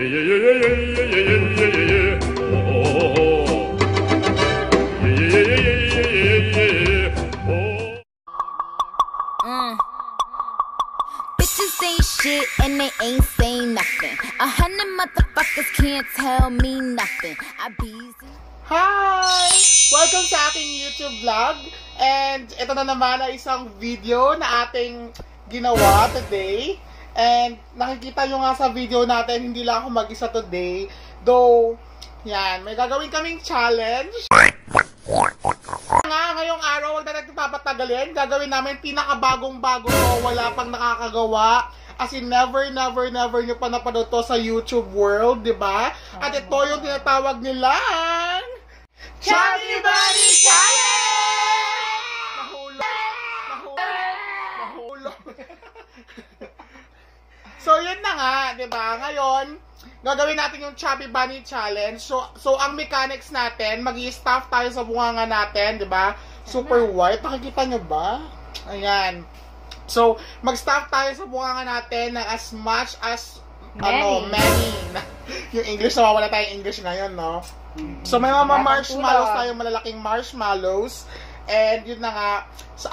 ain't shit and they ain't saying nothing. A hundred motherfuckers can't tell me nothing. I be Hi! Welcome sa aking YouTube vlog. And ito na naman ay isang video na ating ginawa today. And nakikita nyo nga sa video natin, hindi lang ako mag-isa today. Though, yan, may gagawin kaming challenge. Nga, ngayong araw, wag na natin papatagalin. Gagawin namin pinakabagong-bago to, wala pang nakakagawa. As in, never, never, never nyo pa napanood to sa YouTube world, di ba? At ito yung tinatawag nilang... Chubby Bunny Challenge! So, yun na nga, di ba? Ngayon, gagawin natin yung Chubby Bunny Challenge. So, so ang mechanics natin, mag staff tayo sa bunganga natin, di ba? Super white. Nakikita nyo ba? Ayan. So, mag-staff tayo sa bunganga natin ng as much as ano, many. yung English, nawawala tayong English ngayon, no? So, may mga marshmallows tayo, malalaking marshmallows. And yun na nga,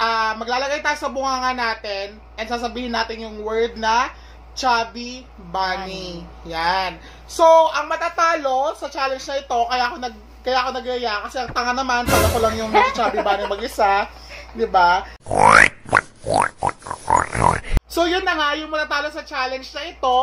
ah, maglalagay tayo sa bunganga natin and sasabihin natin yung word na Chubby Bunny. Yan. So, ang matatalo sa challenge na ito, kaya ako nag kaya ako nagyaya kasi ang tanga naman pag ako lang yung Chubby Bunny mag-isa, 'di ba? So yun na nga, yung matatalo sa challenge na ito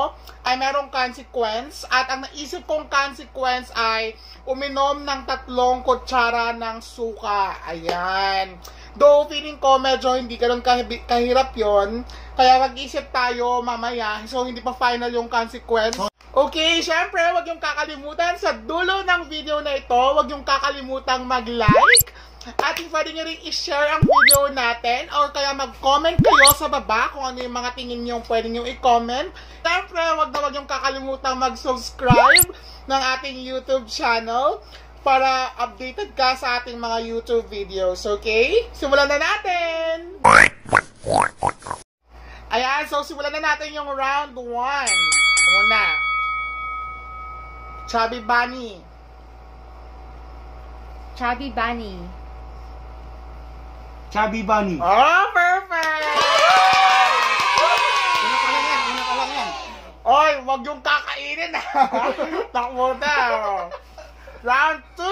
ay merong consequence at ang naisip kong consequence ay uminom ng tatlong kutsara ng suka. Ayan. Though feeling ko medyo hindi ganun kahi- kahirap yon kaya mag-isip tayo mamaya so hindi pa final yung consequence. Okay, syempre, wag yung kakalimutan sa dulo ng video na ito, wag yung kakalimutang mag-like at pwede nyo rin i-share ang video natin or kaya mag-comment kayo sa baba kung ano yung mga tingin nyo pwede nyo i-comment. Siyempre, wag na wag yung kakalimutan mag-subscribe ng ating YouTube channel para updated ka sa ating mga YouTube videos, okay? Simulan na natin! Ayan, so simulan na natin yung round 1. Muna. Chubby Bunny. Chubby Bunny. Chubby Bunny. Oh, perfect! Una ka lang yan, una ka lang yan. Oy, wag yung kakainin ha. Takbo na. Round 2.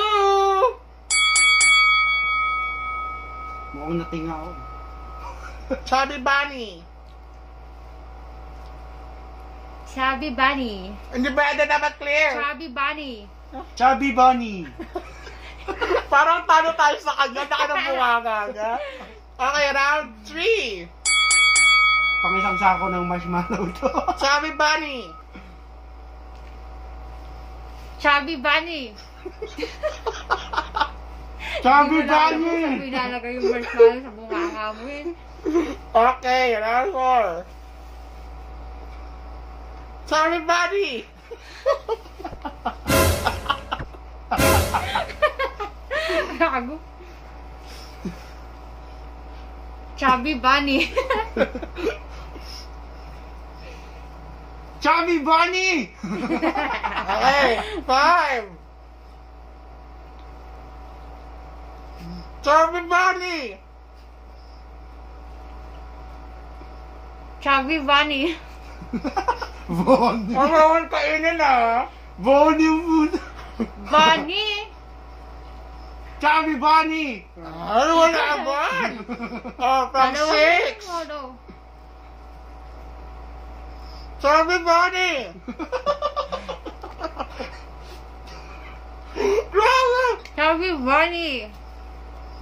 Mukhang natinga ako. Chubby Bunny. Chubby Bunny. Hindi ba na dapat clear? Chubby Bunny. Chubby Bunny. Parang talo tayo sa kanya. Naka ng buwanga niya. Okay, round 3. Pang isang sako ng marshmallow to. Chubby Bunny. Chubby Bunny. Sabi ba niya? Pinalagay yung marshmallow sa bunganga mo eh. Okay, Rancor. Sorry, buddy! Gago. Chubby Bunny. Chubby Bunny! okay, five, Chubby Bunny. Chubby Bunny. Bunny. Huwag naman kainin ha. Bunny yung puto. Bunny. Chubby Bunny. Ano wala agad? Oh, from Ano? 6. Ano? Chubby Bunny. Grabe. Chubby Bunny.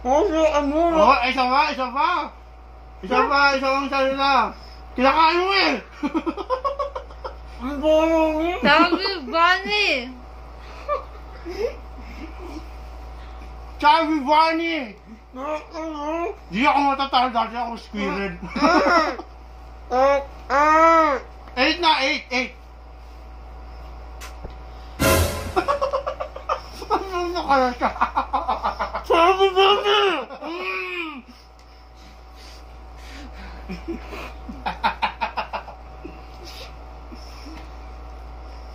si ano? Oh, isa pa, isa pa. Isa pa, isa pang salita. Kinakain mo eh. Ang bono niya. Chubby Bunny. Chubby Bunny! Di ako matatalo dati ako squirrel. eight na, eight, eight. Ano kaya siya? Chubby Bunny! Mm.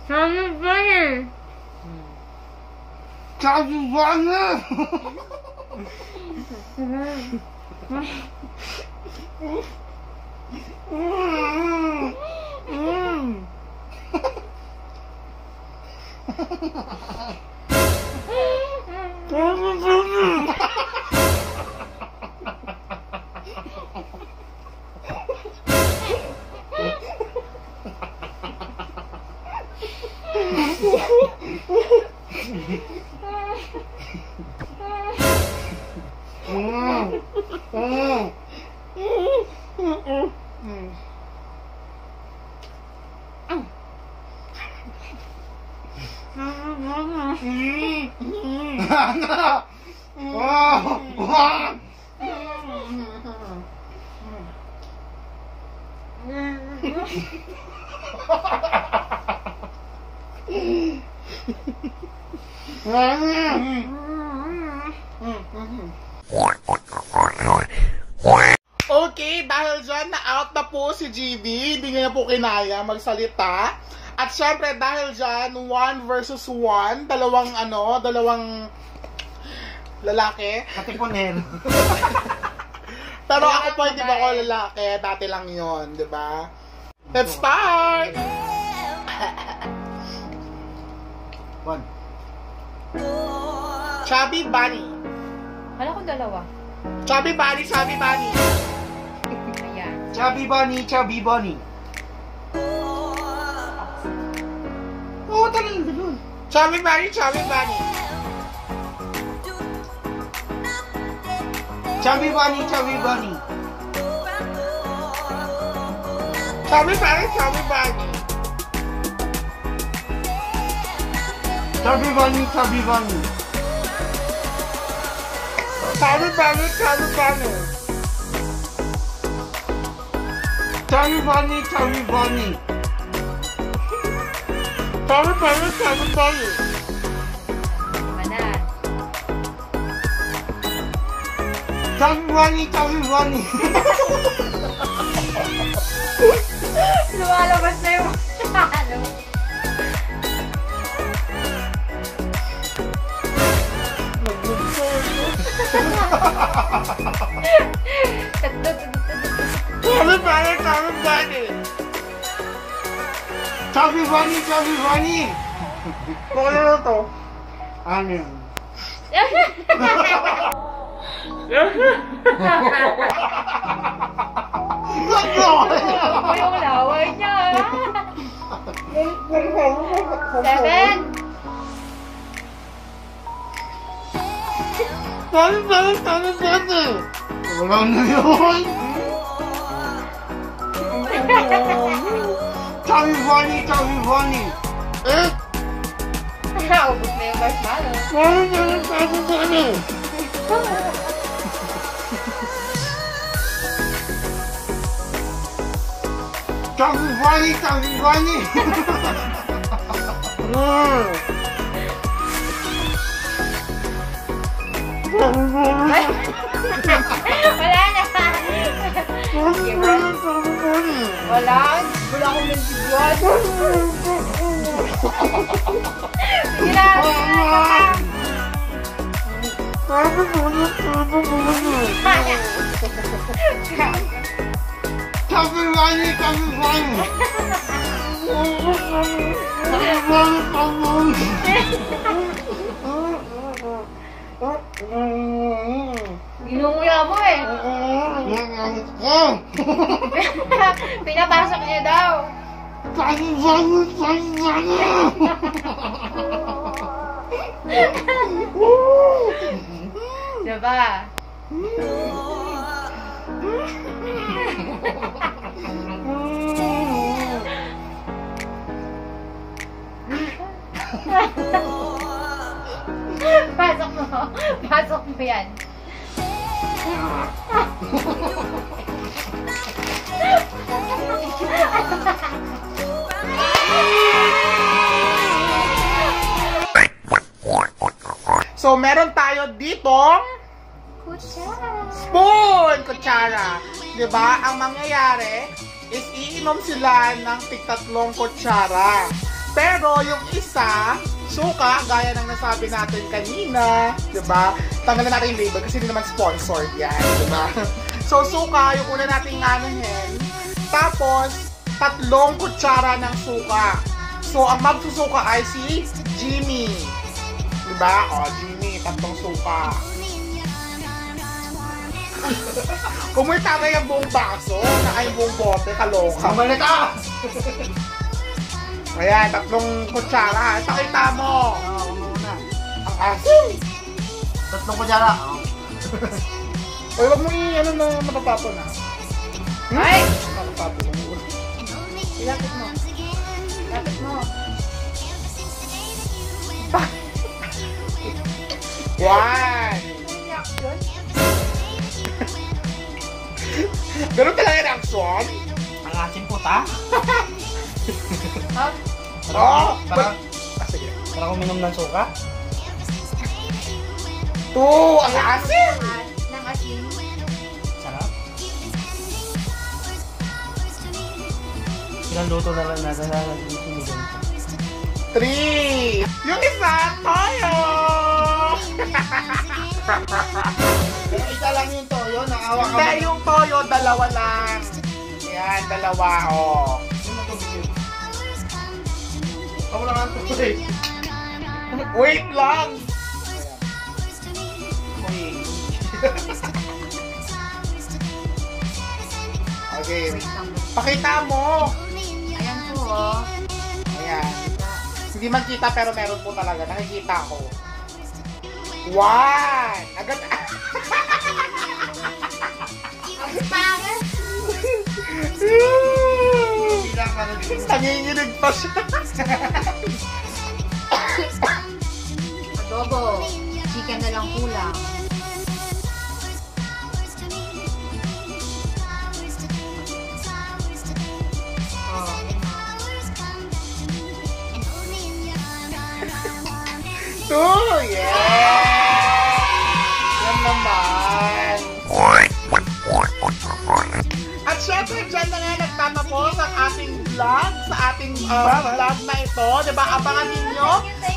Chubby Bunny. Chubby Bunny! Mm. Mm. Chubby 네. 하나, 와, 와. 와. Okay, dahil dyan na-out na po si GB, hindi niya na po kinaya magsalita. At syempre, dahil dyan, one versus one, dalawang ano, dalawang lalaki. Katipunero. Pero ako po, hindi ba ako lalaki? Dati lang yon di ba? Let's start! One. Chubby Bunny. Kong dalawa. Chubby Bunny, Chubby Bunny. Ayan. Chubby Bunny, Chubby Bunny. Oo, talagang ganun. Chubby Bunny, Chubby Bunny. Chubby Bunny, Chubby Bunny. Chubby Bunny, Chubby Bunny. Chubby Bunny, Chubby Bunny. Chubby Bunny, Chubby Bunny. Chubby Bunny, Chubby Bunny. Chubby Bunny, Chubby Bunny. Chubby Bunny, Chubby Bunny. Lumalabas na yung ano. Chubby Bunny, Chubby Bunny. Chubby Bunny, Chubby Bunny. Kung ano na to? Ano yun? Ako yung laway niya. Seven. Chubby Bunny, Chubby Bunny. Wala na yun. Chubby Bunny, Chubby Bunny. Eh, Ubus na yung marshmallow. Chubby Wala na. Wala. Wala akong nagsibuhat. Grabe na. Chubby Bunny, Chubby Bunny. Chubby Bunny, Chubby Ginunguya mo eh. Pinapasok niya daw. Diba? Pasok. Pasok mo yan. So, meron tayo ditong Kutsara. spoon, kutsara. 'Di ba? Ang mangyayari is iinom sila ng tigtatlong kutsara. Pero yung isa, suka, gaya ng nasabi natin kanina, 'di ba? Tanggalan natin yung label kasi hindi naman sponsored 'yan, 'di ba? So, suka, yung una nating anuhin. Tapos, tatlong kutsara ng suka. So, ang magsusuka ay si Jimmy. 'Di ba? O, Jimmy, tatlong suka. Kung may tagay ang buong baso, na ay buong bote, kaloka. Bumalik ka! Ayan, tatlong kutsara. Pakita mo. Oo, muna. Ang asin. Tatlong kutsara. Oo. Uy, wag mo i- ano na matatapon na. Ay! Matatapon. Ilapit mo. Ilapit mo. One. Ganun talaga yung reaction? Ang asin puta. Ha? Oo. Parang, Ah, sige. parang uminom ng suka. Two, ang asin. Ng asin. Sarap. Ilang luto na lang natin na sinigang. Three. Yung isa, toyo. Pero isa lang yung toyo, naawa ka Hindi, yung toyo, dalawa lang. Ayan, dalawa, oh. Lang ang tubig. Wait lang. Okay. Pakita mo. Ayan po, oh. Ayan. Hindi man kita pero meron po talaga. Nakikita ko. One! Agad. Ang Nanginginig pa siya. Adobo. Chicken na lang kulang. Oh. Two! Yeah! Syempre, dyan na nga nagtatapos ang ating vlog sa ating uh, vlog na ito. Diba? Abangan ninyo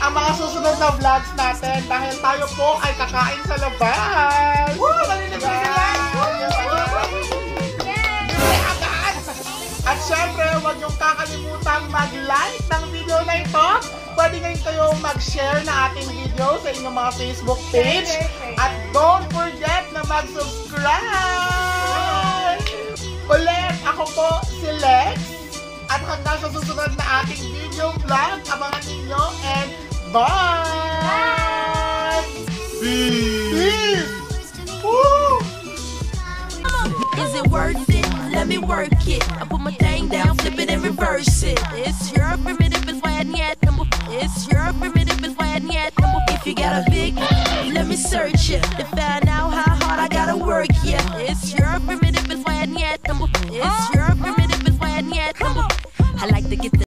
ang mga susunod na vlogs natin dahil tayo po ay kakain sa labas. Woo! Malinig Diba? At syempre, huwag niyong kakalimutan mag-like ng video na ito. Pwede ngayon kayo mag-share na ating video sa inyong mga Facebook page. At don't forget na mag-subscribe! Ulit, ako po si Lex. At hanggang sa susunod na ating video vlog, abangan ninyo and bye! Peace! Woo! Is it worth it? Let me work it. I put my thing down, flip it and reverse it. It's your primitive why I. It's your primitive I number. If you got a big, let me search it to find it's your primitive is why I need trouble. I like to get the